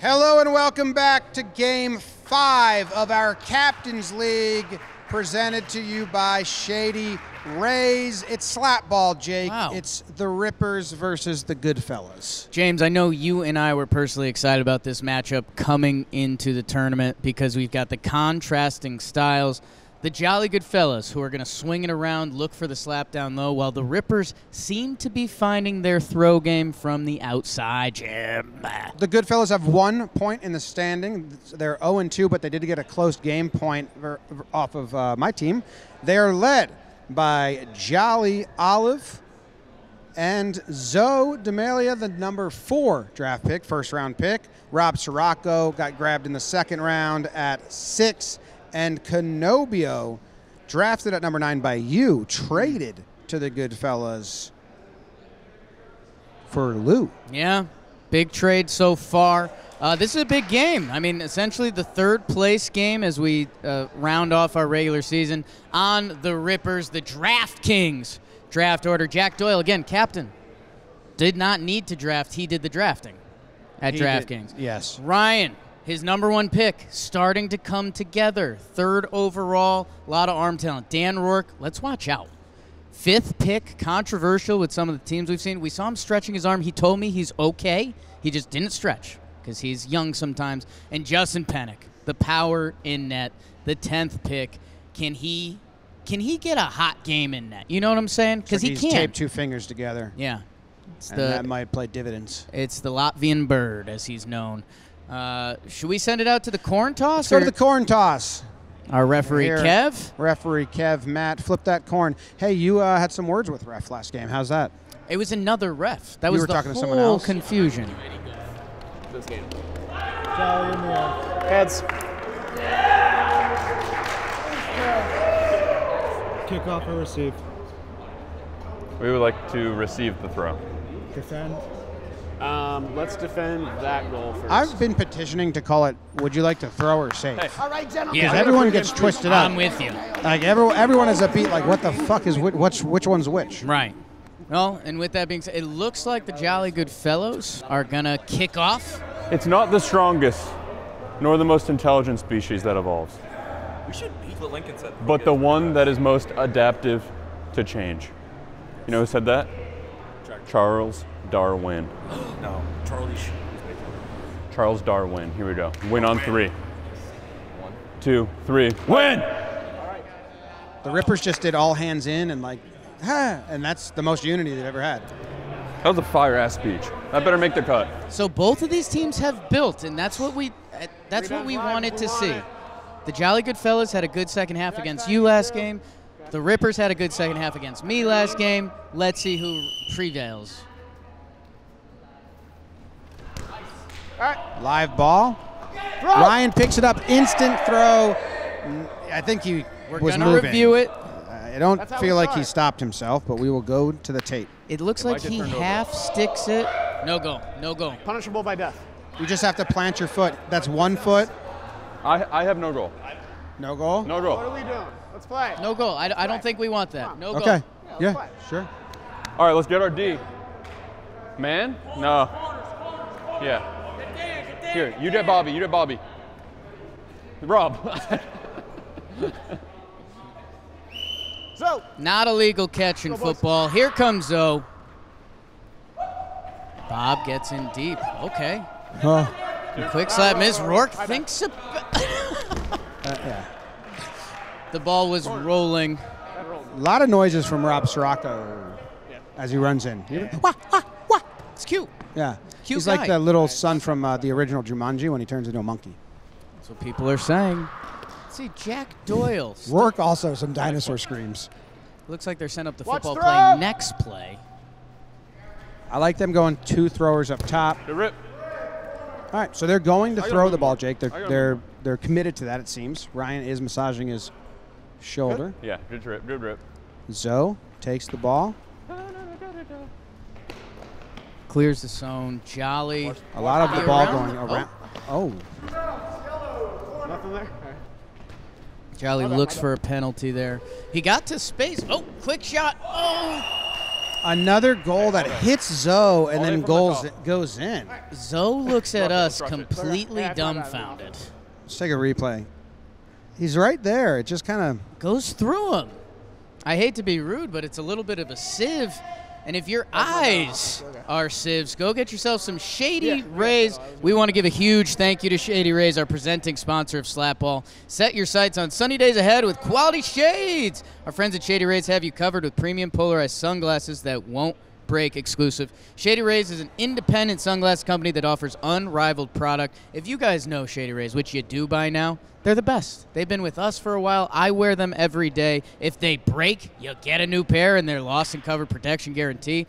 Hello and welcome back to game five of our Captains League presented to you by Shady Rays. It's slapball, Jake. Wow. It's the Rippers versus the Goodfellas. James, I know you and I were personally excited about this matchup coming into the tournament because we've got the contrasting styles. The Jolly Good Fellas, who are going to swing it around, look for the slap down low, while the Rippers seem to be finding their throw game from the outside, Jim. The Goodfellas have one point in the standing. They're 0 2, but they did get a close game point off of uh, my team. They are led by Jolly Olive and Zo DeMalia, the number four draft pick, first round pick. Rob Sirocco got grabbed in the second round at six. And Canobio, drafted at number nine by you, traded to the Goodfellas for Lou. Yeah, big trade so far. Uh, this is a big game. I mean, essentially the third place game as we uh, round off our regular season on the Rippers, the DraftKings draft order. Jack Doyle, again, captain, did not need to draft. He did the drafting at DraftKings. Yes. Ryan, his number one pick, starting to come together. Third overall, a lot of arm talent. Dan Rourke, let's watch out. Fifth pick, controversial with some of the teams we've seen. We saw him stretching his arm. He told me he's okay. He just didn't stretch because he's young sometimes. And Justin Pennick, the power in net, the tenth pick. Can he? Can he get a hot game in net? You know what I'm saying? Because he he's can. taped two fingers together, Yeah, it's and the that might play dividends. it's the Latvian bird, as he's known. Uh, should we send it out to the corn toss? Let's go to the corn toss. our referee Here. Kev? Referee Kev, Matt, flip that corn. Hey, you uh, had some words with ref last game. How's that? It was another ref. That You was were the talking to whole someone else? confusion. this game. Heads. Kickoff or receive? We would like to receive the throw. Defend. Um, let's defend that goal first. I've been petitioning to call it. Would you like to throw or save? All right, gentlemen. Yeah. Because everyone gets twisted up. I'm with you. Like everyone, everyone is a beat. Like what the fuck is which? Which, which one's which? Right. Well, and with that being said, it looks like the Jolly Good Fellows are gonna kick off. It's not the strongest, nor the most intelligent species that evolves, We should beat what Lincoln said. but the one that is most adaptive to change. You know who said that? Charles Darwin. No, Charlie. Sh- Charles Darwin. Here we go. Win on three. Two, three. Win! The Rippers just did all hands in and like, ha, and that's the most unity they've ever had. That was a fire ass speech. I better make the cut. So both of these teams have built, and that's what we uh, that's what we wanted to see. The Jolly Good Fellas had a good second half against you last game. The Rippers had a good second half against me last game. Let's see who prevails. Live ball. Ryan picks it up. Instant throw. I think he We're was gonna moving. review it. I don't feel we like he stopped himself, but we will go to the tape. It looks might like he turned over. half sticks it. No go. No go. Punishable by death. You just have to plant your foot. That's one foot. I, I have no goal. No goal. No What are we doing? Let's play. No go. I, I don't think we want that. No go. Okay. let's Yeah. play. Sure. All right, let's get our D. Man? No. Yeah. Here, you did Bobby. You did Bobby. Rob. So, Not a legal catch in football. Here comes Zoe. Bob gets in deep. Okay. Oh. Quick slap miss. Rourke thinks ab- yeah. the ball was rolling. A lot of noises from Rob Sirocco as he runs in. Wah, wah, wah. It's cute. Yeah. Cute He's guy. like the little son from uh, the original Jumanji when he turns into a monkey. That's what people are saying. Let's see, Jack Doyle. Rourke also some dinosaur screams. Looks like they're setting up the Watch football throw. play next play. I like them going two throwers up top. Good rip. All right, so they're going to throw the ball. Jake. They're they're they're committed to that. It seems. Ryan is massaging his shoulder. Yeah, good rip. Good rip. Zoe takes the ball. Clears the zone. Jolly. A lot of the ball around? going around. Oh, nothing there? Right. Jolly looks for a penalty there. He got to space. Oh, quick shot. Oh, Another goal that hits Zoe and then from the goes in. Zoe looks at us completely Yeah, it's not bad, dumbfounded. Let's take a replay. He's right there. It just kind of Goes through him. I hate to be rude, but it's a little bit of a sieve. And if your oh, eyes are sieves, go get yourself some Shady Rays. We want to give a huge thank you to Shady Rays, our presenting sponsor of Slapball. Set your sights on sunny days ahead with quality shades. Our friends at Shady Rays have you covered with premium polarized sunglasses that won't break exclusive. Shady Rays is an independent sunglass company that offers unrivaled product. If you guys know Shady Rays, which you do by now, they're the best. They've been with us for a while. I wear them every day. If they break, you get a new pair and they're lost and covered protection guarantee.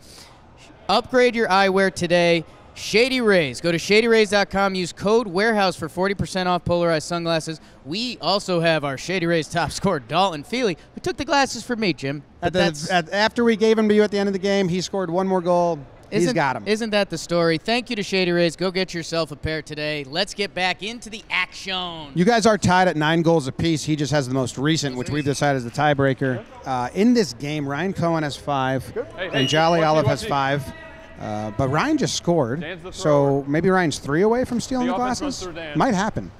Upgrade your eyewear today. Shady Rays. Go to shadyrays.com. Use code warehouse for 40% off polarized sunglasses. We also have our Shady Rays top scorer, Dalton Feely, who took the glasses for me, Jim. At the, at, after we gave him to you at the end of the game, he scored one more goal. He's Isn't- got him. Isn't that the story? Thank you to Shady Rays. Go get yourself a pair today. Let's get back into the action. You guys are tied at nine goals apiece. He just has the most recent, which we've decided is the tiebreaker. Uh, in this game, Ryan Cohen has five, Hey, and hey, Jolly watch Olive watch has five. Uh, but Ryan just scored, so maybe Ryan's three away from stealing The the, glasses. Might happen.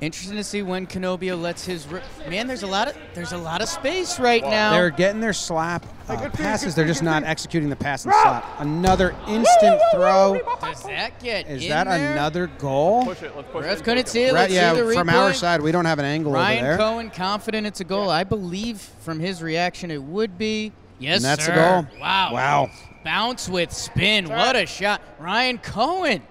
Interesting to see when Canobio lets his ri- man. There's a lot of there's a lot of space right now. They're getting their slap uh, passes. They're just not executing the pass and slap. Another instant throw. Does that get Is in that there? another goal? Push it. Let's push Ref it. couldn't see it. Let's yeah, see the from our side, we don't have an angle Ryan over there. Ryan Cohen confident it's a goal. I believe from his reaction it would be. Yes, And that's a goal. Wow. Wow. Bounce with spin. What a shot. Ryan Cohen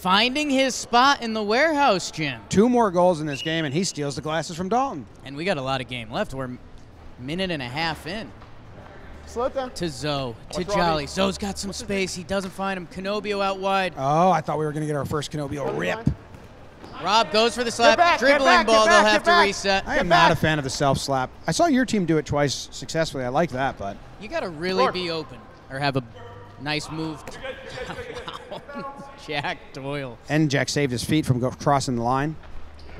finding his spot in the warehouse, Jim. Two more goals in this game, and he steals the glasses from Dalton. And we got a lot of game left. We're a minute and a half in. Slow it down. To Zoe, to Watch Robbie. Jolly. Zoe's got some space. He doesn't find him. Canobio out wide. Oh, I thought we were going to get our first Canobio rip. Rob goes for the slap. back, Dribbling back, ball. back, They'll have to reset. I am not a fan of the self slap. I saw your team do it twice successfully. I like that, but You got to really be open or have a nice move. wow. Jack Doyle. and Jack saved his feet from go- crossing the line.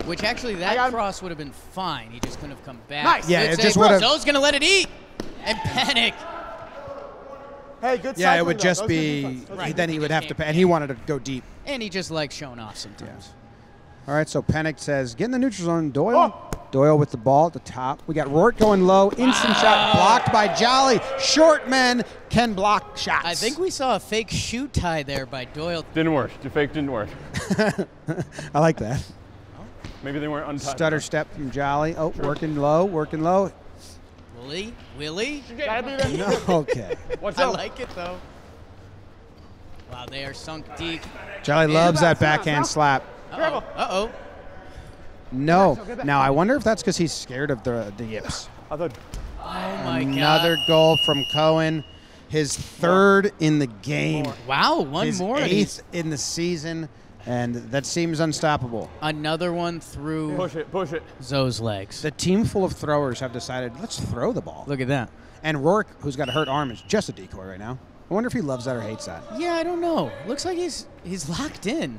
Which actually, that cross would have been fine. He just couldn't have come back. Nice. Yeah, Good it save, just Rourke. would've- Zoe's going to let it eat. And panic. Hey, good Yeah, it would though. just That was be. defense. That was he- good then he would have to, and he wanted to go deep. And he just likes showing off sometimes. All right, so Pennick says, get in the neutral zone. Doyle. Oh. Doyle with the ball at the top. We got Rourke going low. Instant shot ah. blocked by Jolly. Short men can block shots. I think we saw a fake shoe tie there by Doyle. Didn't work. The fake didn't work. I like that. Maybe they weren't untied. Stutter step from Jolly. Oh, working low, working low. Willie? Willie? Gotta be there. No, okay. What's I like it though. Wow, they are sunk deep. Jolly loves that Bounce, bounce, backhand slap. Uh oh. Uh oh. No. Now I wonder if that's because he's scared of the the yips. I thought, Oh my Another god. goal from Cohen, his third in the game, Wow, one his more. eighth in the season, and that seems unstoppable. Another one through Push it. Push it. Zoe's legs. The team full of throwers have decided let's throw the ball. Look at that. And Rourke, who's got a hurt arm, is just a decoy right now. I wonder if he loves that or hates that. Yeah, I don't know. Looks like he's he's locked in.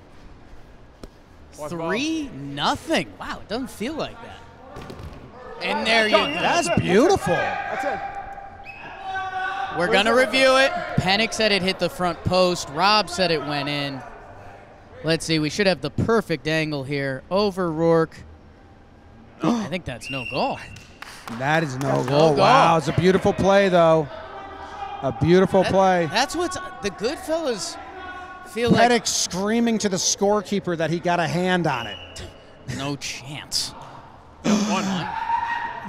Watch Three nothing. Wow, it doesn't feel like that. And there you go. That's beautiful. that's it. We're gonna review it. Panic said it hit the front post. Rob said it went in. Let's see. We should have the perfect angle here. Over Rourke. I think that's no goal. That is no no goal. goal. Wow, it's a beautiful play though. A beautiful That- play. That's what's the good fellas feel like. Pennick screaming to the scorekeeper that he got a hand on it. No chance. One.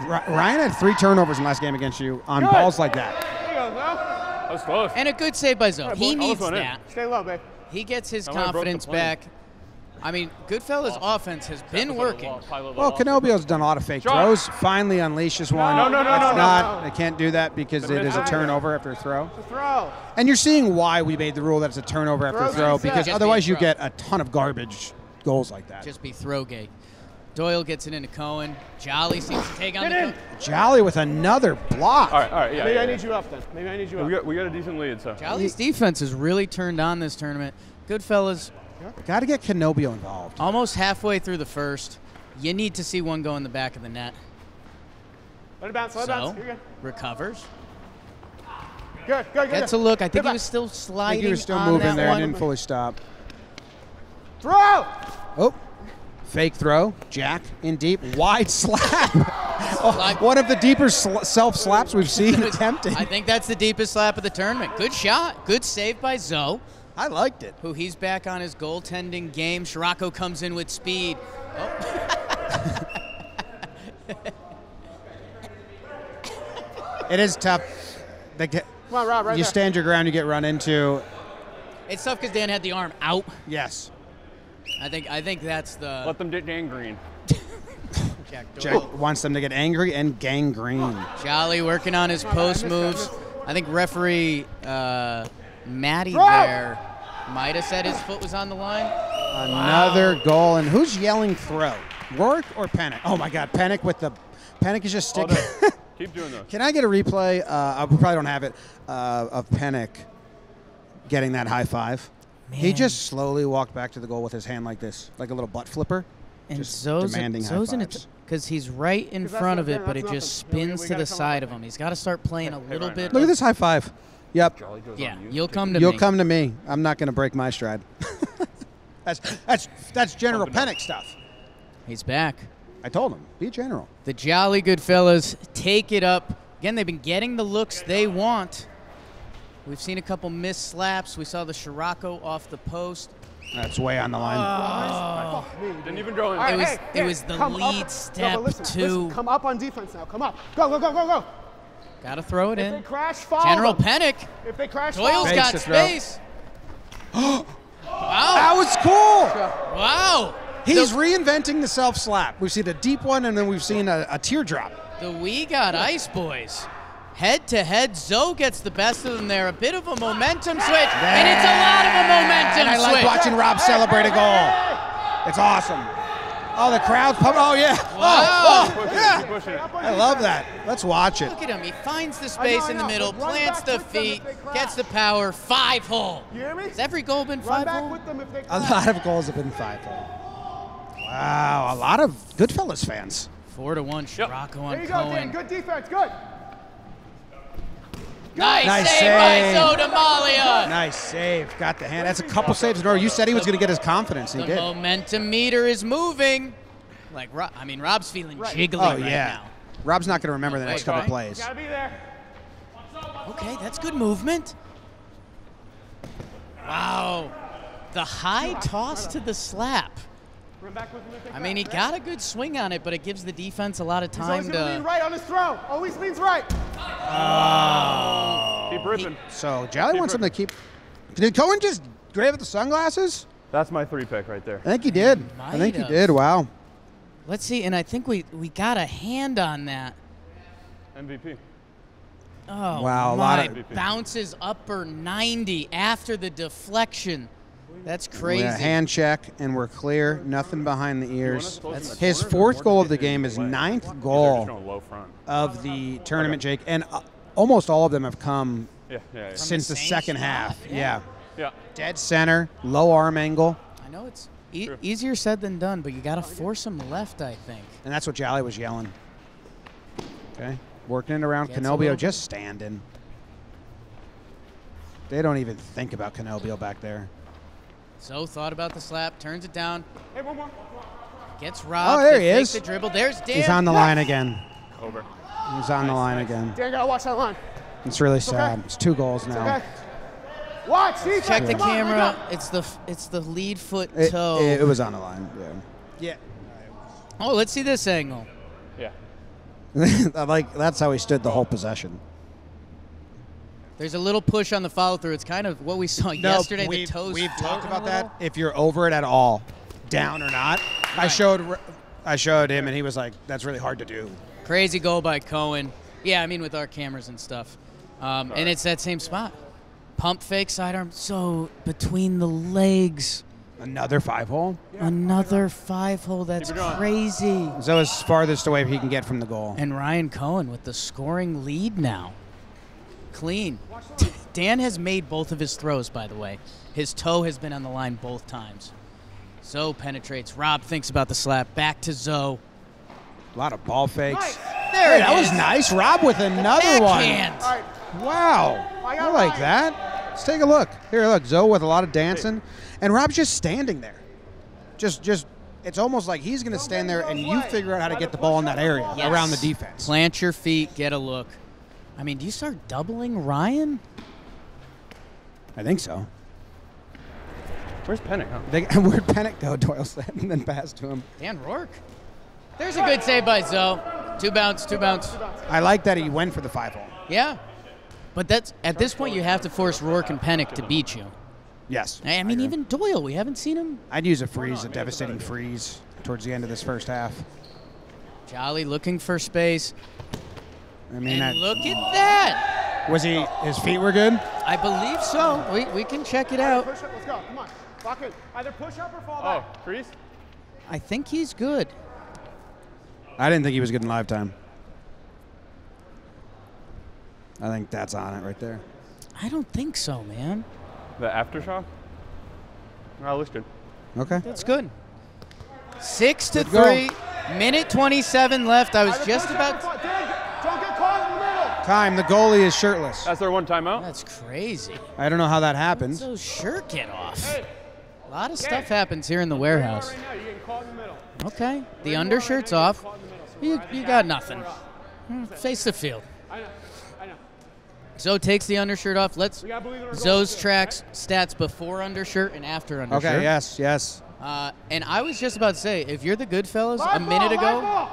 Ryan had three turnovers in last game against you on balls like that. There you go, Zo. That was close. And a good save by Zoe. He needs almost went in. that. Stay low, babe. He gets his I would've confidence plane. back. I mean, Goodfellas' offense has been working. Well, Canobio's done a lot of fake Shot. throws. Finally unleashes one. No, no, no, It's no, no, not. no. They can't do that because it is a turnover after a throw. Throw. And you're seeing why we made the rule that it's a turnover after a Throws throw because Just be a otherwise you get a ton of garbage goals like that. Just be throwgate. Doyle gets it into Cohen. Jolly seems to take on Get the in. Jolly with another block. All right. All right. Yeah. Maybe yeah, I yeah. need you up then. Maybe I need you We up. got, we got a decent lead, so. Jolly's defense has really turned on this tournament. Goodfellas, Got to get Canobio involved. almost halfway through the first. You need to see one go in the back of the net. Let it bounce. Let it So, bounce. Here you go. recovers. Good, good, good. Gets a look. I think Get he was still I sliding think he was still moving there one. didn't fully stop. Throw! Oh, fake throw. Jack in deep. Wide slap. Oh, Slide. one of the deeper sl- self slaps we've seen attempted. I think that's the deepest slap of the tournament. Good shot. Good save by Zoe, I liked it. who he's back on his goaltending game. Sirocco comes in with speed. It is tough. They get, Come on, Rob, right you there. stand your ground, you get run into. It's tough because Dan had the arm out. Yes. I think I think that's the Let them get gangrene. Jack Jack wants them to get angry and gangrene. Jolly working on his post moves. I think referee uh, Matty Throw! there might have said his foot was on the line. Another goal. And who's yelling throw? Rourke or Panic? Oh my God, Panic with the. Panic is just All sticking. day. Keep doing this. Can I get a replay? Uh, we probably don't have it. Uh, of Panic getting that high five. He just slowly walked back to the goal with his hand like this, like a little butt flipper. And just Zoe's, demanding high Zoe's in it fives. because he's right in front of it, but it just nothing. Yeah, we- spins we to the side of him. He's got to start playing a little Ryan, bit. Look at this high five. Yep. Jolly goes Yeah, on you. you'll Take come to You'll me. come to me. I'm not going to break my stride. that's that's that's General Pumping. Panic stuff. He's back. I told him, be general. The Jolly Good Fellas take it up. Again, they've been getting the looks they want. We've seen a couple missed slaps. We saw the Sirocco off the post. That's way on the line. Oh. Me. Didn't even go in. All right, was- hey, it here, was the come lead up. step no, listen, to- Listen, come up on defense now. Come up. Go, go, go, go, go. Got to throw it If they in. crash, General them. Panic. If they crash, Doyle's follow them. got to throw. space. wow. That was cool. Wow. He's The- reinventing the self slap. We've seen a deep one, and then we've seen a, a teardrop. The We Got Ice Boys. Head to head, Zoe gets the best of them there. A bit of a momentum switch, and it's a lot of a momentum And I like watching Rob celebrate a goal. It's awesome. Oh, the crowd's pumping. Oh, yeah. Wow. Oh, oh, yeah. I love that. Let's watch it. Look at him. He finds the I space know, I in the middle, plants the with them if feet, gets the power. Five hole. You hear me? Has every goal been five hole? with them if they A lot of goals have been five. hole. Wow, a lot of Goodfellas fans. Four to one. Yep. Sirocco There on you go, Dan. Good defense. Good. Nice, Nice save, save. by Zo DeMalia. Nice save. Got the hand. That's a couple saves in a row. You said he was going to get his confidence. and The He did. momentum meter is moving. Like, Ro- I mean, Rob's feeling Right. jiggly Oh, right yeah. now. Rob's not going to remember the next couple right. plays. Gotta be there. Okay, that's good movement. Wow. The high toss to the slap. I mean, he got a good swing on it, but it gives the defense a lot of time gonna lean to. right on his throw. Always leans right. Oh. Keep ripping. So Jolly wants him to keep. Did Cohen just grab at the sunglasses? That's my three pick right there. I think he did. I Might think he did. Wow. Let's see, and I think we we got a hand on that. MVP. Oh, Wow, a lot of- bounces upper 90 after the deflection. That's crazy. Yeah, hand check, and we're clear. Nothing behind the ears. close in the His fourth goal of the game the is ninth goal going low front. of the tournament, Jake, and uh, almost all of them have come Yeah, yeah, yeah. since the same second spot, half. yeah. Yeah. Yeah. dead center, low arm angle, I know it's e- True. easier said than done, but you got to force him left, I think. and that's what Jolly was yelling. Okay, working it around Canobio, just standing. They don't even think about Canobio back there. So thought about the slap, turns it down, Hey, one more. gets oh, robbed. Oh, there he is. The dribble. There's Dan. He's on the line again. Over. He's on the line again. Dan, gotta watch that line. It's really okay. sad. It's two goals now. Okay. Watch. Defense. Check the Come camera. up. It's the it's the lead foot It, toe. it- it was on the line. Yeah. Yeah. Oh, let's see this angle. Yeah. Yeah. Like that's how he stood the whole possession. There's a little push on the follow through. It's kind of what we saw yesterday. we've, the toes. we've talked about that. If you're over it at all, down or not, I showed I showed him, and he was like, "That's really hard to do." Crazy goal by Cohen. Yeah, I mean with our cameras and stuff. Um, and it's that same spot. Pump fake sidearm. So between the legs, Another five hole. another five hole. That's it going. crazy. So it's farthest away he can get from the goal. And Ryan Cohen with the scoring lead now. Clean. Dan has made both of his throws, by the way. His toe has been on the line both times. Zoe penetrates. Rob thinks about the slap. Back to Zoe. A lot of ball fakes. There Hey, it that was nice. Rob with another one. Backhand. All right. Wow. I like that. Let's take a look. Here, look. Zoe with a lot of dancing. And Rob's just standing there. Just, just, it's almost like he's going to stand there and you figure out how to get the ball in that area Yes. around the defense. Plant your feet, get a look. I mean, do you start doubling Ryan? I think so. Where's Pennick? Huh? They, where'd Pennick go? Doyle said, and then passed to him. Dan Rourke. There's a good save by Zoe. Two bounce, two bounce. I like that he went for the five hole. Yeah. But that's at this point you have to force Rourke and Pennick to beat you. Yes. I mean, even Doyle, we haven't seen him. I'd use a freeze, a devastating freeze towards the end of this first half. Jolly looking for space. I mean, And that, look at that. was he? His feet were good. I believe so. We, we can check it out. Push up. Let's go. Come on. Lock in. Either push up or fall Oh, back. freeze? I think he's good. I didn't think he was good in live time. I think that's on it right there. I don't think so, man. The aftershock? Oh, looks good. Okay. That's good. Six to Good go. three. Minute 27 left. I was Either just push or about. fall- Dan, get- don't get caught in the middle. Time. The goalie is shirtless. That's their one timeout? That's crazy. I don't know how that happens. So shirt get off. A lot of stuff happens here in the warehouse. Right now, you're getting caught in the middle. Okay. The undershirt's off. You, you got nothing. Hmm, Face the field. I know. I know. Zoe takes the undershirt off. Let's We gotta believe in our goals, Zoe's too. tracks stats before undershirt and after undershirt. Okay. Yes. Yes. Uh, and I was just about to say, if you're the good fellas, a Live minute ball, ago,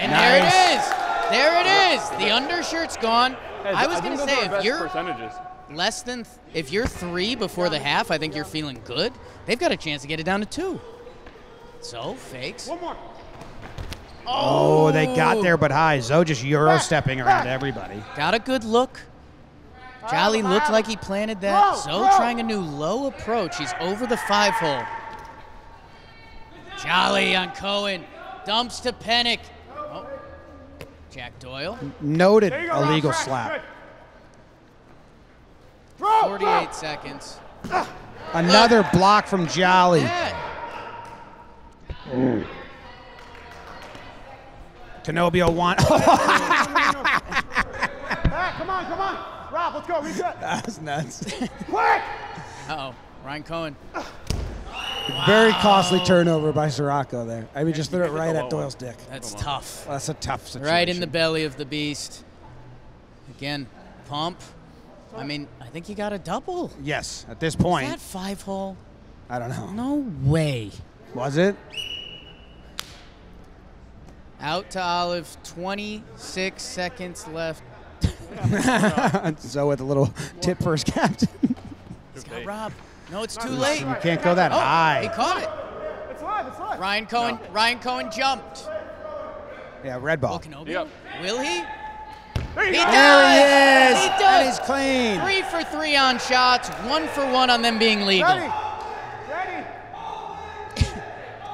live ball. and there it is. There it is. The undershirt's gone. Hey, I was gonna say if you're percentages. less than, th- if you're three before the half, I think you're feeling good. They've got a chance to get it down to two. So fakes. One more. Oh, they got oh. there, but high. Zoe just euro ah. stepping ah. around everybody. Got a good look. Jolly looked like he planted that. Throw, Zoe throw. trying a new low approach. He's over the five hole. Jolly on Cohen. Dumps to Pennick. Oh. Jack Doyle. Noted There you go, illegal Fresh. slap. Throw, 48 seconds. Another block from Jolly. Yeah. Mm. Canobio one. Ah, come on, come on. Rob, let's go. Reset. That's nuts. Quick. Uh-oh. Ryan Cohen. Ah. Very costly turnover by Sirocco there. I mean, just threw it right at Doyle's dick. That's tough. That's a tough situation. Right in the belly of the beast. Again, pump. I mean, I think he got a double. Yes, at this Is point, that five hole? I don't know. No way. Was it? Out to Olive. 26 seconds left. so with a little tip for his captain. He's got Rob. No, it's too late. you can't go that Oh, he caught it. It's live. It's live. Ryan Cohen. Ryan Cohen jumped. Yeah, red ball. Oh, Yep. Will he? There He does. There he is. He That does. is clean. Three for three on shots. One for one on them being legal. Ready. Ready.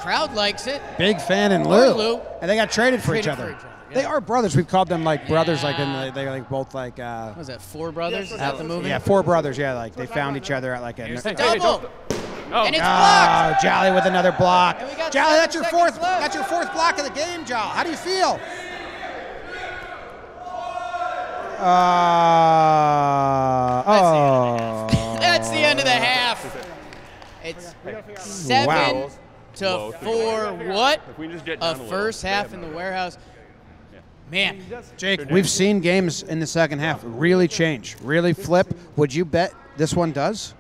Crowd likes it. Big fan in Or Lou. Lou. And they got traded for each other. for each other, They are brothers. We've called them like brothers, like in the, they're like both like uh, What was that? Four brothers Yes, at the movie. yeah, four brothers. Yeah, like they found each other at like a. Here's the Hey, hey, double. don't- No. And it's blocked. Oh, Jolly with another block. And we got Jolly, that's your fourth. left. That's your fourth block of the game, Jolly. How do you feel? Uh, oh. That's the end of the half. It's seven Wow. to Whoa. four. What? If we just get A down a little. first half in the warehouse. Man, Jake, we've seen games in the second half really change, really flip. Would you bet this one does?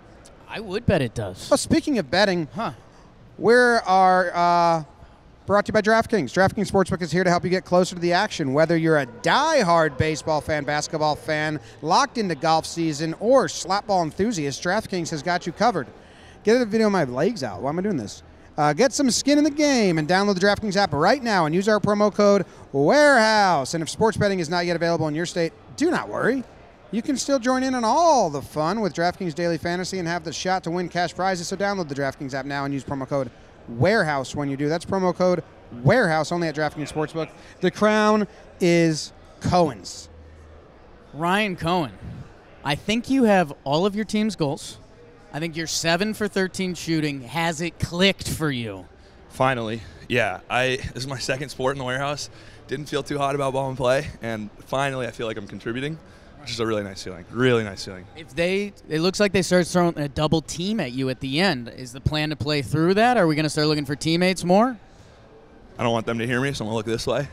I would bet it does. Well, speaking of betting, Huh. we are uh, brought to you by DraftKings. DraftKings Sportsbook is here to help you get closer to the action. Whether you're a die-hard baseball fan, basketball fan, locked into golf season, or slapball enthusiast, DraftKings has got you covered. Get a video of my legs out. Why am I doing this? Uh, get some skin in the game and download the DraftKings app right now and use our promo code WAREHOUSE. And if sports betting is not yet available in your state, do not worry. You can still join in on all the fun with DraftKings Daily Fantasy and have the shot to win cash prizes. So download the DraftKings app now and use promo code Warehouse when you do. That's promo code Warehouse only at DraftKings Sportsbook. The crown is Cohen's. Ryan Cohen, I think you have all of your team's goals. I think you're seven for 13 shooting. Has it clicked for you? Finally, yeah. I this is my second sport in the warehouse, didn't feel too hot about ball and play, and finally I feel like I'm contributing, which is a really nice feeling. Really nice feeling. If they, it looks like they start throwing a double team at you at the end. Is the plan to play through that? Are we going to start looking for teammates more? I don't want them to hear me, so I'm gonna look this way.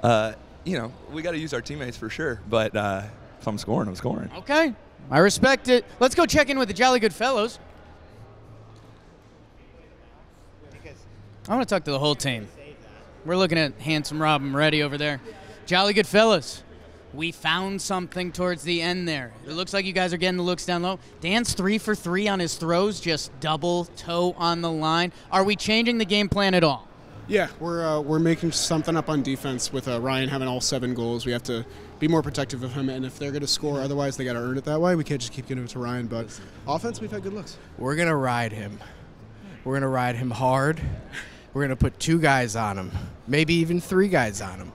Uh, you know, we got to use our teammates for sure, but uh, if I'm scoring, I'm scoring. Okay, I respect it. Let's go check in with the Jolly Good Fellows. I want to talk to the whole team. We're looking at handsome Rob and Ready over there. Jolly Good Fellas, we found something towards the end there. It looks like you guys are getting the looks down low. Dan's three for three on his throws, just double toe on the line. Are we changing the game plan at all? Yeah, we're uh, we're making something up on defense with uh, Ryan having all seven goals. We have to be more protective of him, and if they're going to score, otherwise they got to earn it that way. We can't just keep giving it to Ryan. But offense, we've had good looks. We're gonna ride him. We're gonna ride him hard. We're gonna put two guys on him, maybe even three guys on him.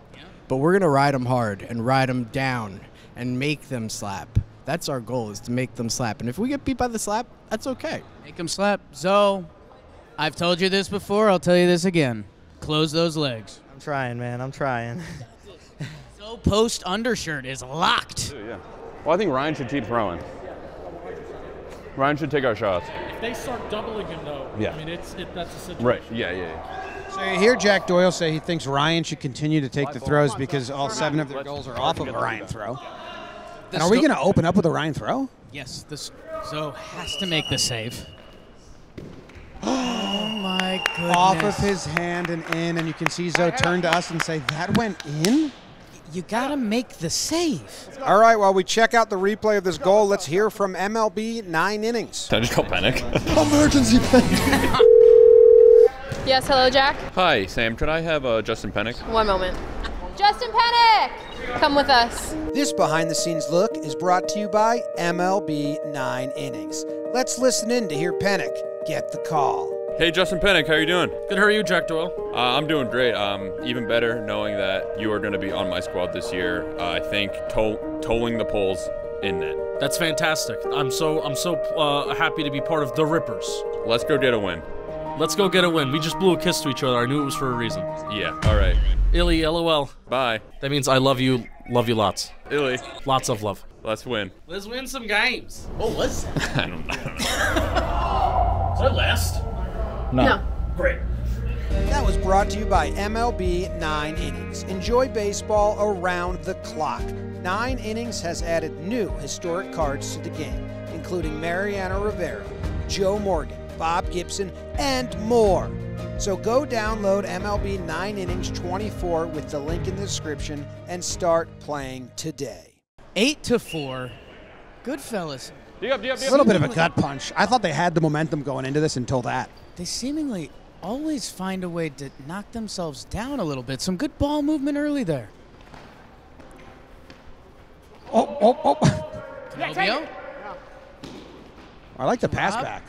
But we're gonna ride him hard and ride him down and make them slap. That's our goal is to make them slap. And if we get beat by the slap, that's okay. Make them slap. Zoe, I've told you this before. I'll tell you this again. Close those legs. I'm trying, man. I'm trying. Zoe post undershirt is locked. Yeah. Well, I think Ryan should keep throwing. Ryan should take our shots. If they start doubling him, though, Yeah. I mean, it's it, that's a situation. Right. Yeah, yeah, yeah. So you hear Jack Doyle say he thinks Ryan should continue to take the throws because all seven of their goals are off of a Ryan throw. And are we going to open up with a Ryan throw? Yes, this Zoe has to make the save. Oh my goodness. Off of his hand and in, and you can see Zoe turn to us and say, That went in? You got to make the save. All right, while we check out the replay of this goal, let's hear from MLB nine innings. Did I just call panic? Emergency panic. Yes, hello, Jack. Hi, Sam. Could I have uh, Justin Pennick? One moment. Justin Pennick! Come with us. This behind the scenes look is brought to you by MLB Nine Innings. Let's listen in to hear Pennick get the call. Hey, Justin Pennick, how you doing? Good. How are you, Jack Doyle? Uh, I'm doing great. Um, even better knowing that you are going to be on my squad this year. Uh, I think to- tolling the poles in net. That's fantastic. I'm so I'm so uh, happy to be part of the Rippers. Let's go get a win. Let's go get a win. We just blew a kiss to each other. I knew it was for a reason. Yeah. All right. Illy, lol. Bye. That means I love you. Love you lots. Illy. Lots of love. Let's win. Let's win some games. What was that? I don't know. Is that last? No. Great. That was brought to you by MLB Nine Innings. Enjoy baseball around the clock. Nine Innings has added new historic cards to the game, including Mariano Rivera, Joe Morgan, Bob Gibson, and more. So go download MLB 9 Innings 24 with the link in the description and start playing today. Eight to four. Goodfellas. D up, D up, D A little bit of a gut punch. I thought they had the momentum going into this until that. They seemingly always find a way to knock themselves down a little bit. Some good ball movement early there. Oh, oh, oh. Canobio I like the pass Rob? back.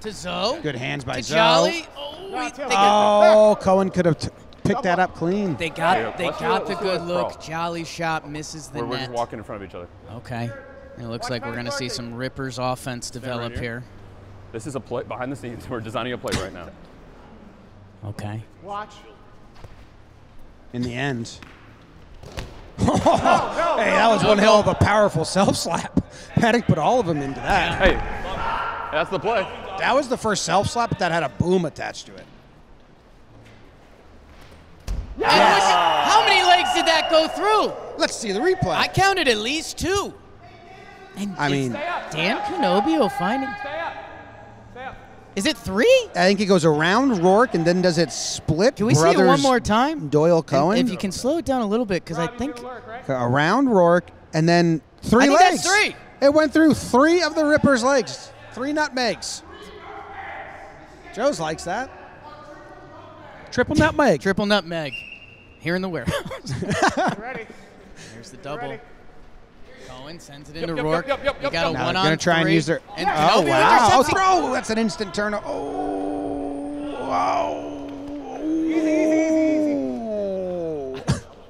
to Zoe. Good hands by to Zoe. Jolly. Oh, oh wait, they Oh, Cohen could have t- picked that up clean. they got, Yeah, they got it- the let's do it good as look. Jolly shot misses the We're, we're just walking in front of each other. Okay. It looks like we're going to see some Rippers offense develop here. here. This is a play behind the scenes. We're designing a play right now. Okay. Watch. In the end. hey, that was one hell of a powerful self slap. Paddock put all of them into that. Hey, that's the play. That was the first self slap, but that had a boom attached to it. And look at- how many legs did that go through? Let's see the replay. I counted at least two. And I mean, Dan Canobio finding. Is it three? I think it goes around Rourke and then does it split? Can we see it one more time? Doyle And Cohen If you can slow it down a little bit, because I think around Rourke and then three I think legs. that's three. It went through three of the Ripper's legs. Three nutmegs. Joe's likes that. Triple nutmeg. triple nutmeg here in the warehouse. Ready. Here's the double. Ready. Cohen sends it into yep, Rourke. yep, yep, You yep, got a yep. Now one they're on gonna try and use their. And oh Canobio wow! Oh, throw! Oh, that's an instant turn. Oh wow!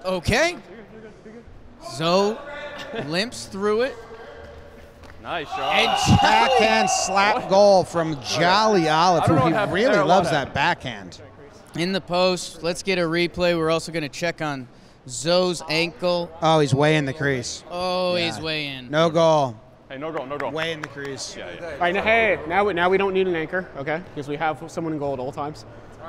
Okay. Zoe limps through it. Nice shot. And Jolly, Backhand slap goal from Jolly Olive, I don't know who he really there, a lot loves that backhand. in the post. Let's get a replay. We're also going to check on Zoe's ankle. Oh, he's way in the crease. Oh, Yeah. he's way in. No goal. Hey, no goal, no goal. Way in the crease. Yeah, yeah. All right, now, hey, now we, now we don't need an anchor, okay? Because we have someone in goal at all times.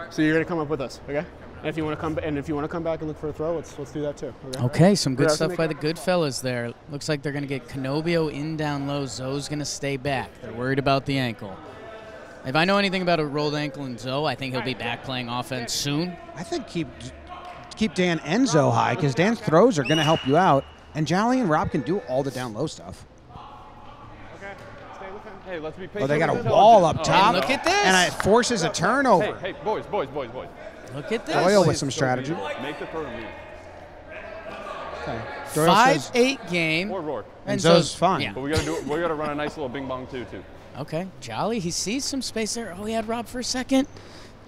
So you're gonna come up with us, okay? And if you want to come, and if you want to come back and look for a throw, let's let's do that too. Okay. Okay, some good Yeah, stuff by the good fellas there. Looks like they're going to get Canobio in down low. Zoe's going to stay back. They're worried about the ankle. If I know anything about a rolled ankle in Zoe, I think he'll be back playing offense soon. I think keep keep Dan Enzo high because Dan's throws are going to help you out, and Jolly and Rob can do all the down low stuff. Okay. Hey, let's be patient. Oh, they got a wall up oh, top, look at this. and it forces a turnover. Hey, hey, boys, boys, boys, boys. Look at this. Doyle with some strategy. Make the throw to me. Okay. Doyle Five says- eight game. Or Rourke. And Zoe's fine. Yeah. But we gotta do. We gotta run a nice little bing bong too, too. Okay, Jolly. He sees some space there. Oh, he had Rob for a second.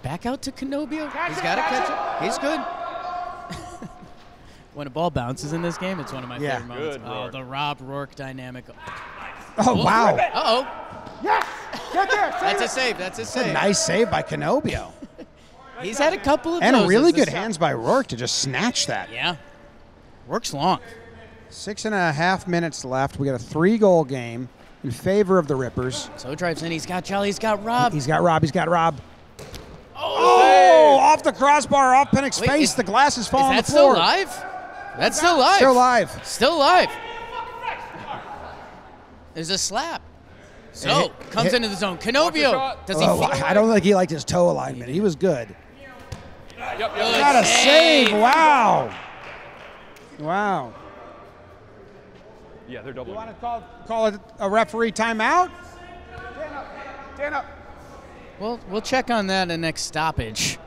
Back out to Canobio. He's got to catch it. He's good. When a ball bounces in this game, it's one of my Yeah. favorite moments. Good, oh, Rourke. the Rob Rourke dynamic. Oh wow! Uh oh. Yes! Get there! That's a save. That's a That's a save. nice save by Canobio, He's had a couple of and those really good sub- hands by Rourke to just snatch that. Yeah. Works long. Six and a half minutes left. We got a three-goal game in favor of the Rippers. So drives in. He's got Jolly. He's got Rob. He's got Rob. He's got Rob. Oh, off the crossbar, off Pennick's Wait, face. is- the glasses fall Is on the that still floor. live? That's still live. Still live. Still live. There's a slap. So Hit- comes hit- into the zone. Canobio. shot. Does he? Oh, feel- I don't think he liked his toe alignment. He was good. Yep, yep. Got a save. save. Wow. Wow. Yeah, they're doubling. You want to call call it a referee timeout? Stand up. Stand Well, we'll check on that in the next stoppage.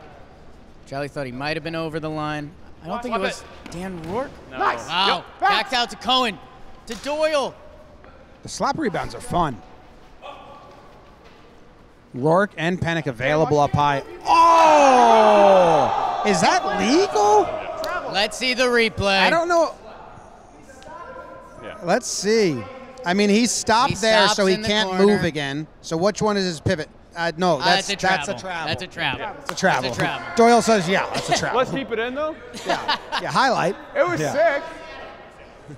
Jolly thought he might have been over the line. I don't think it was Dan Rourke. Nice. Wow. Yep. Backed out to Cohen. To Doyle. The slap rebounds are fun. Rourke and Panic available up high. Oh! Is that legal? Let's see the replay. I don't know. Yeah. Let's see. I mean, he's stopped He there, so he can't corner. move again. So which one is his pivot? Uh, no, that's, that's a travel. that's a travel. That's a travel. That's a travel. That's a travel. Doyle says, yeah, that's a travel. Let's keep it in though. yeah, yeah, highlight. It was Yeah. sick.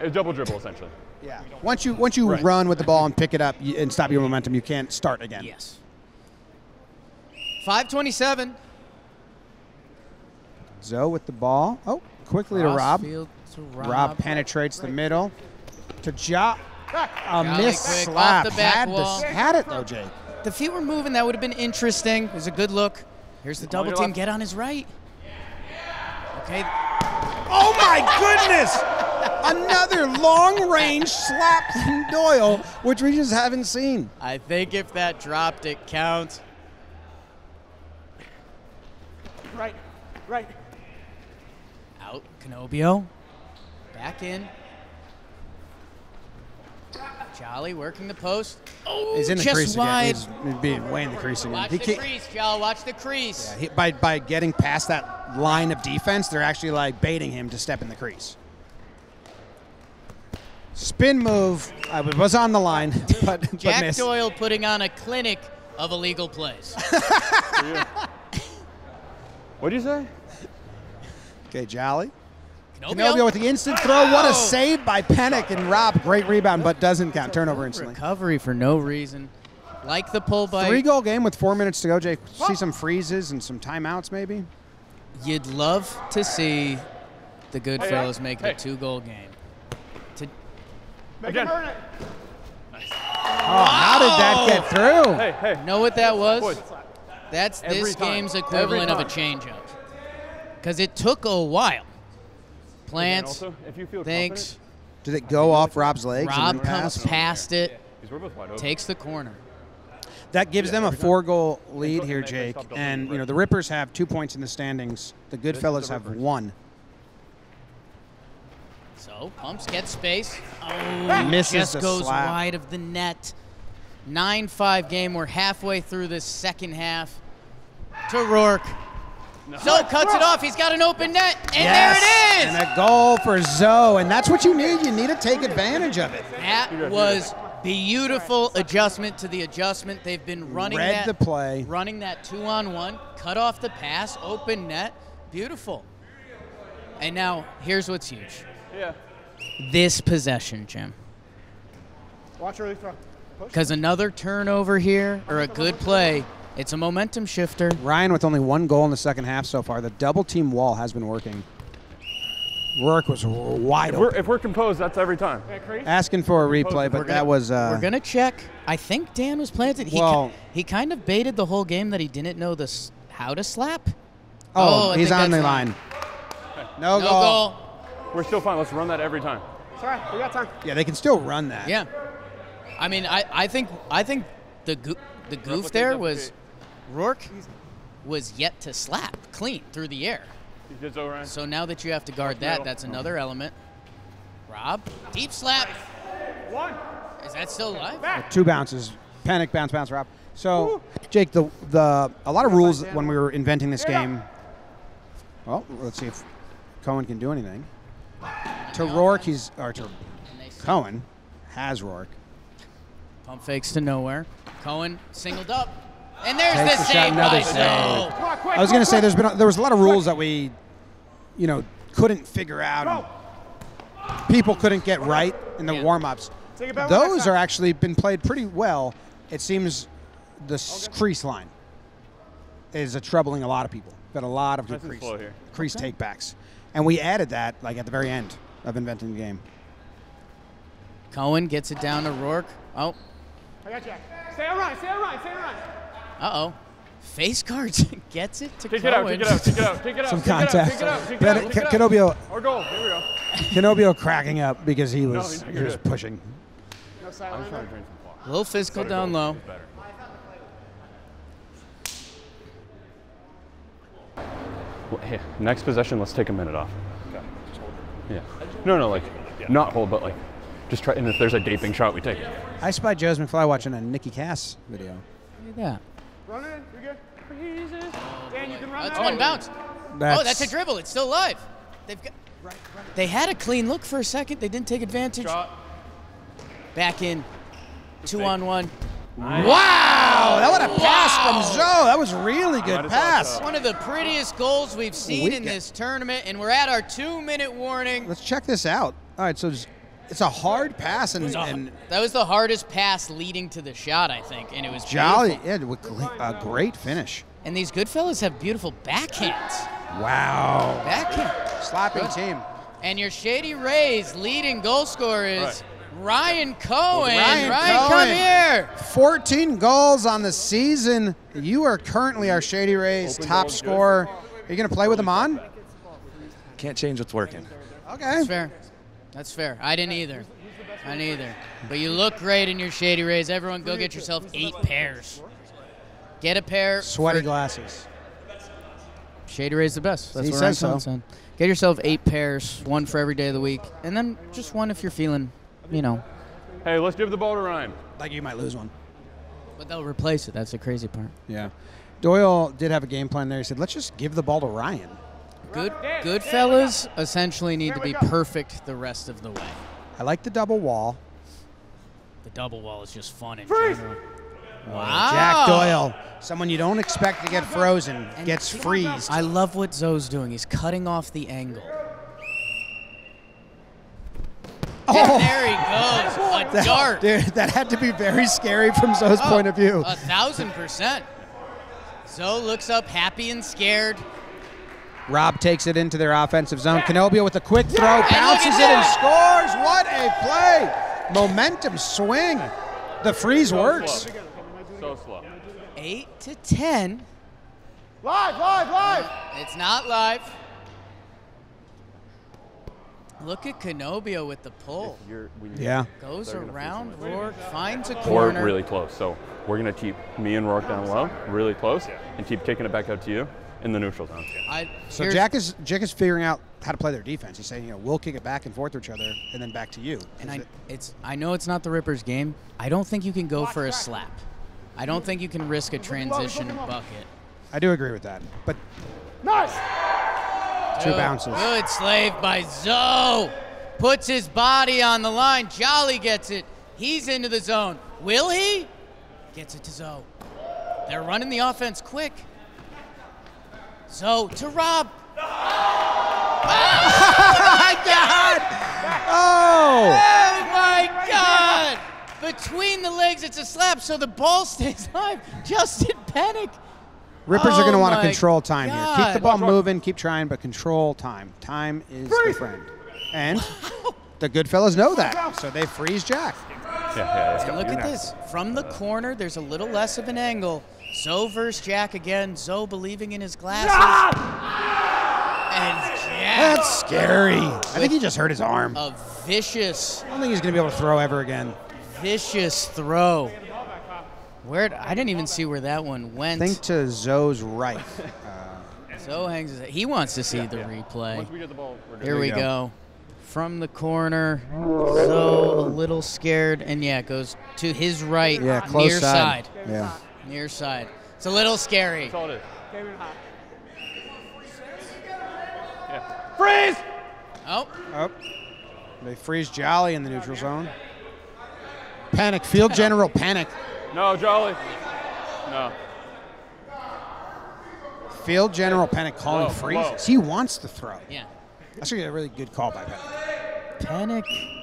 A double dribble essentially. Yeah. Once you once you Right. run with the ball and pick it up and stop your momentum, you can't start again. Yes. 527. Zoe with the ball. Oh, quickly to Rob. Crossfield to Rob. Rob penetrates the middle to Ja. A Jolly miss quick, off slap. the back had, wall. the, had it though, Jake. The feet were moving. That would have been interesting. It was a good look. Here's the double team. Get on his right. Okay. Oh my goodness! Another long range slap from Doyle, which we just haven't seen. I think if that dropped, it counts. Right. Right. Out. Canobio. Back in. Jolly working the post. Oh, He's in the just crease wide. again. He's being way in the crease again. Watch He the can't- crease, Jolly. Watch the crease. he- by by getting past that line of defense, they're actually like baiting him to step in the crease. Spin move. I was on the line, but, but Jack missed. Doyle putting on a clinic of illegal plays. What'd you say? Okay, Jolly. Canobio. Canobio with the instant throw. What Oh. a save by Pennick and Rob. Great rebound, but doesn't count. Turnover instantly. Recovery for no reason. Like the pull by. Three goal game with four minutes to go, Jake. See some freezes and some timeouts, maybe. You'd love to see the good Hey, fellas hey, make it a two goal game. To, Make Again. earn it. Oh, how did that get through? Hey, hey. know what that was? That's Every this time. game's equivalent of a changeup. Because it took a while. And Plants, also, if you feel thanks. Did it go off Rob's legs? Rob then comes past it, confident, we're both wide open. takes the corner. That gives them a four-goal lead here, Jake. doubling And you know the Rippers have two points in the standings. The This is Goodfellas have Rippers. one. So pumps, gets space. Oh, oh, Misses just the goes slap. wide of the net. 9-5 game. We're halfway through this second half. To Rourke. So cuts it off. He's got an open net, and yes. there it is. And a goal for Zoe, and that's what you need. You need to take advantage of it. That was beautiful adjustment to the adjustment. They've been running Read that the play. running that two on one, cut off the pass, open net, beautiful. And now here's what's huge. Yeah. This possession, Jim. Watch early throw. Push. Because another turnover here or a good play, it's a momentum shifter. Ryan with only one goal in the second half so far. The double team wall has been working. Rourke was wide If we're, open. if we're composed, that's every time. Asking for a replay, but We're that was. Uh, We're gonna check. I think Dan was planted. He, Well- he kind of baited the whole game that he didn't know this how to slap. oh, I he's on the that's line. No, No goal. goal. We're still fine. Let's run that every time. It's all right. We got time. Yeah, they can still run that. Yeah. I mean, I, I think I think the go- the goof there was replicate. Rourke was yet to slap clean through the air. He did so, Ryan. So now that you have to guard that, that's another element. Rob, deep slap. One. Is that still alive? Two bounces. Pennick, bounce, bounce, Rob. So, Jake, the the a lot of rules when we were inventing this game. Well, let's see if Cohen can do anything. To Rourke, he's or to Cohen has Rourke. Pump fakes to nowhere. Cohen singled up. And there's Takes the the shot, save another by save. Zo. Come on, quick. I was going to say quick. there's been a, there was a lot of rules that we, you know, couldn't figure out. and people couldn't get right in the Yeah. warm-ups. Take it back one Those are actually been played pretty well. It seems the s- crease line is a troubling a lot of people. Got a lot of good Nice and crease, slow here. crease takebacks, and we added that like at the very end of inventing the game. Cohen gets it down to Rourke. Oh, I got Jack. Stay on Ryan. Stay on Ryan. Stay on Ryan. Uh oh. Face guards gets it to Take Cohen. it out. Take it out. Take it out. Take it out. Some take it out, contact. Take it out. Take it Ben- out. Take it out. Canobio, Our goal. Here we go. Canobio cracking up because he was you're he was pushing. No I'm silent. trying to drain some clock. A little physical down low. Better. Well, Hey, next possession, let's take a minute off. Yeah. No, no, like, not hold, but like, just try. And if there's a gaping shot, we take it. I spy Joe's McFly watching a Nikki Cass video. Look at that. Run it. You're good. Dan, oh, you can run That's that. one bounce. That's, Oh, that's a dribble. It's still alive. They've got. They had a clean look for a second. They didn't take advantage. Shot. Back in. Two on one. Wow, that was a pass from Zo. That was really good Might pass. One of the prettiest goals we've seen We in get- this tournament, and we're at our two-minute warning. Let's check this out. All right, so it's, it's a hard pass and, and That was the hardest pass leading to the shot, I think, and it was jolly. beautiful. Yeah, with a great finish. And these good fellas have beautiful backhands. Wow. Backhand. Slapping team. And your Shady Rays leading goal scorer is Ryan Cohen. Ryan come Cohen. here. 14 goals on the season. You are currently our Shady Rays Open top goal is good. scorer. Are you going to play with him on? Can't change what's working. Okay. That's fair. That's fair. I didn't either. I didn't either. But you look great in your Shady Rays. Everyone go get yourself eight pairs. Get a pair. Sweaty glasses. Shady Rays the best. That's He what says Ryan Cohen so. said. Get yourself eight pairs, one for every day of the week, and then just one if you're feeling, you know. Hey, let's give the ball to Ryan. Like you might lose one. But they'll replace it. That's the crazy part. Yeah. Doyle did have a game plan there. He said, let's just give the ball to Ryan. Good, good fellas essentially need to be perfect the rest of the way. I like the double wall. The double wall is just fun in Freeze. general. Wow. Oh, Jack Doyle, someone you don't expect to get frozen, gets freezed. I love what Zo's doing. He's cutting off the angle. Oh. There he goes. A That, dart. dude, that had to be very scary from Zo's Oh, point of view. A thousand percent. Zo looks up happy and scared. Rob takes it into their offensive zone. Canobio with a quick throw, look bounces it and scores. What a play! Momentum swing. The freeze So works. slow. So slow. Eight to ten. Live, live, live. It's not live. Look at Canobio with the pull. You're, we Yeah. Goes They're gonna around Rourke, finds a corner. We're really close, so we're gonna keep me and Rourke down low, really close, and keep kicking it back out to you in the neutral zone. I, So Jack is Jack is figuring out how to play their defense. He's saying, you know, we'll kick it back and forth to each other, and then back to you. and I, it's I know it's not the Rippers game. I don't think you can go for a slap. I don't think you can risk a transition bucket. I do agree with that. But Nice. two Good- bounces. Good slave by Zo. Puts his body on the line. Jolly gets it. He's into the zone. Will he? Gets it to Zo. They're running the offense quick. Zo to Rob. Oh my God! Oh! Oh my God! Between the legs, it's a slap, so the ball stays live. Justin Pennick. Rippers are going to Oh want to control time here. Keep the ball moving, keep trying, but control time. Time is the friend. And the good fellas know that, so they freeze Jack. Yeah, yeah, And look at this. From the corner, there's a little less of an angle. Zo versus Jack again. Zo believing in his glasses. And Jack. That's scary. I think he just hurt his arm. A vicious, I don't think he's going to be able to throw ever again. vicious throw. Where I didn't even see where that one went. Think to Zo's right. Zo hangs his He wants to see the replay. Once we get the ball, we're good. Here we go. go. From the corner, Zo a little scared, and yeah, it goes to his right, Yeah, close near side. side. Yeah. Near side. It's a little scary. That's all it is. Came in hot. Freeze! Oh, Oh. They freeze Jolly in the neutral zone. Pennick. Field general Pennick. No, Jolly. No. Field general Pennick calling Whoa, freezes. whoa. He wants to throw. yeah. That's actually a really good call by Pennick. Pennick.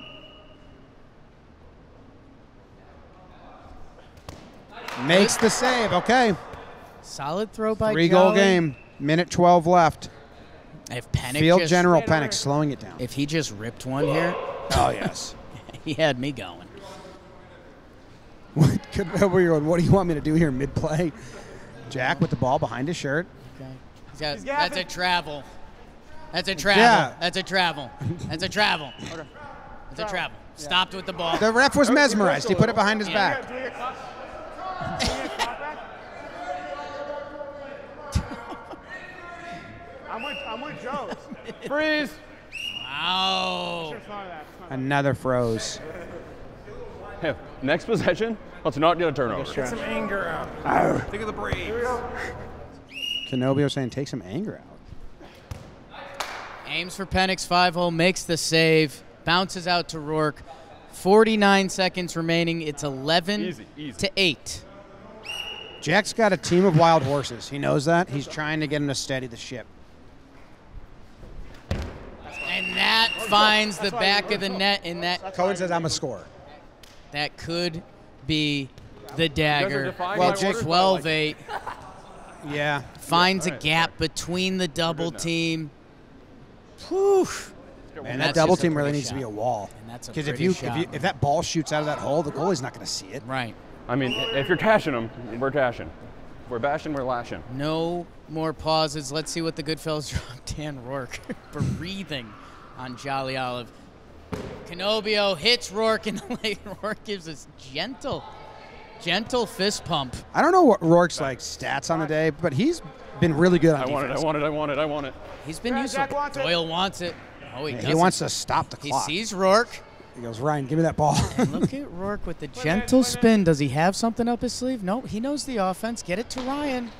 Makes the save. Okay. Solid throw by Three goal Jolly. game. Minute 12 left. If Pennick Field just, general Pennick slowing it down. If he just ripped one here, Oh, yes. he had me going. what, could, were you going? What do you want me to do here mid play? Jack with the ball behind his shirt. Okay. He's got- He's that's a travel. That's a travel. Yeah. That's a travel. That's a travel. That's a travel. Stopped with the ball. The ref was mesmerized. He put it behind his back. Do we get caught? Do we get caught back? I'm with, I'm with Joe's. Freeze! Wow. Should've thought of that. It's not- Another froze. Hey, next possession, let's not get a turnover. Get Some anger out. Think of the Braves. was saying take some anger out. Aims for Pennick, five hole, makes the save, bounces out to Rourke. 49 seconds remaining. It's 11 Easy, easy. to 8. Jack's got a team of wild horses. He knows that. He's trying to get him to steady the ship. And that finds the back of the net, and that Cohen says I'm a scorer. that could be the dagger. Well, my It's orders, 12 8. Yeah. Finds a alright. gap between the double team. Whew. And And that double team really pretty needs to be a wall. And that's a Because if pretty you, if you if that ball shoots out of that hole, the goalie's not going to see it. Right. I mean, if you're tashing them, we're tashing. If we're bashing, we're lashing. No more pauses. Let's see what the Goodfellas drop. Dan Rourke breathing on Jolly Olive. Canobio hits Rourke in the leg. Rourke gives us gentle, gentle fist pump. I don't know what Rourke's like stats on the day, but he's been really good on I want it, I defense. want it, I want it, I want it. He's been Yeah, useful. Jack wants it. Doyle wants it. Oh, he Yeah, he wants to stop the clock. He sees Rourke. He goes, Ryan, give me that ball. Look at Rourke with the gentle spin. Does he have something up his sleeve? No, he knows the offense. Get it to Ryan.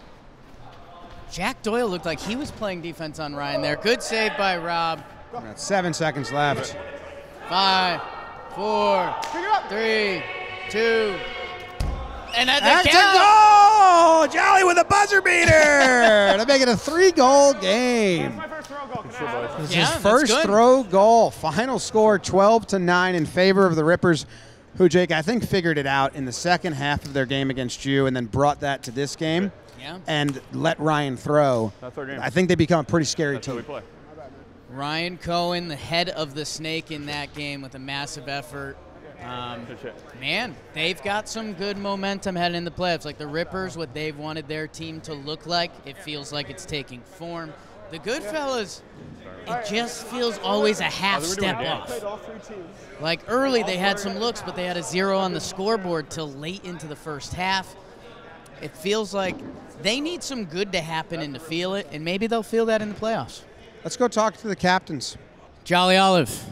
Jack Doyle looked like he was playing defense on Ryan there. Good save by Rob. Got seven seconds left. Five, four, three, two, and that's, That's a a goal! Jolly with a buzzer beater to make it a three-goal game. My first throw goal. Can I have? This is Yeah, his that's first throw goal. Final score 12 to 9 in favor of the Rippers, who Jake I think figured it out in the second half of their game against you and then brought that to this game Yeah. and let Ryan throw. That's our game. I think they become a pretty scary That's how we team. Ryan Cohen, the head of the snake in that game with a massive effort. Um, man, they've got some good momentum heading in the playoffs. Like the Rippers, what they've wanted their team to look like, it feels like it's taking form. The Goodfellas, it just feels always a half step off. Played all three teams. Like early, they had some looks, but they had a zero on the scoreboard till late into the first half. It feels like they need some good to happen and to feel it, and maybe they'll feel that in the playoffs. Let's go talk to the captains. Jolly Olive,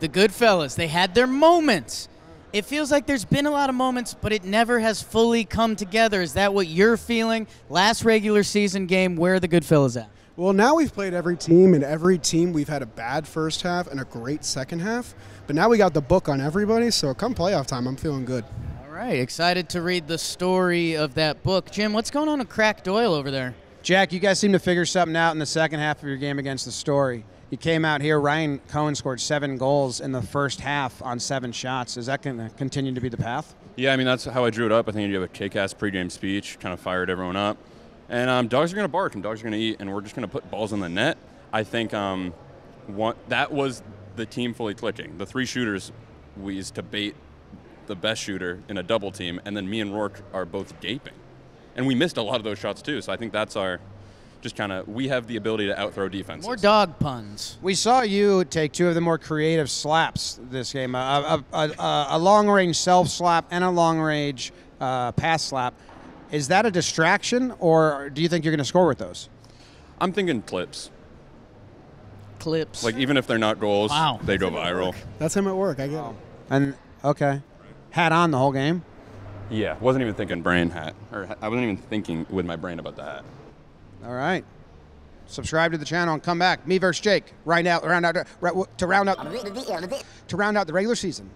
the Goodfellas, they had their moments. It feels like there's been a lot of moments, but it never has fully come together. Is that what you're feeling? Last regular season game, where are the Goodfellas at? Well, now we've played every team, and every team we've had a bad first half and a great second half. But now we got the book on everybody, so come playoff time, I'm feeling good. All right, excited to read the story of that book. Jim, what's going on with Crack Doyle over there? Jack, you guys seem to figure something out in the second half of your game against the Story. You came out here. Ryan Cohen scored seven goals in the first half on seven shots. Is that going to continue to be the path? Yeah, I mean that's how I drew it up. I think you have a kick-ass pregame speech, kind of fired everyone up, and um, dogs are going to bark and dogs are going to eat, and we're just going to put balls in the net. I think um, that was the team fully clicking. The three shooters we used to bait the best shooter in a double team, and then me and Rourke are both gaping, and we missed a lot of those shots too. So I think that's our just kind of we have the ability to outthrow defense. More dog puns. We saw you take two of the more creative slaps this game a, a, a, a long range self slap and a long range uh, pass slap. Is that a distraction, or do you think you're going to score with those? I'm thinking clips. Clips. Like even if they're not goals, Wow. they go viral. That's him at work. I get it. And okay, hat on the whole game. Yeah, wasn't even thinking brain hat, or I wasn't even thinking with my brain about the hat. All right. Subscribe to the channel and come back. Me versus Jake. Right now, round out to round out to round out the regular season.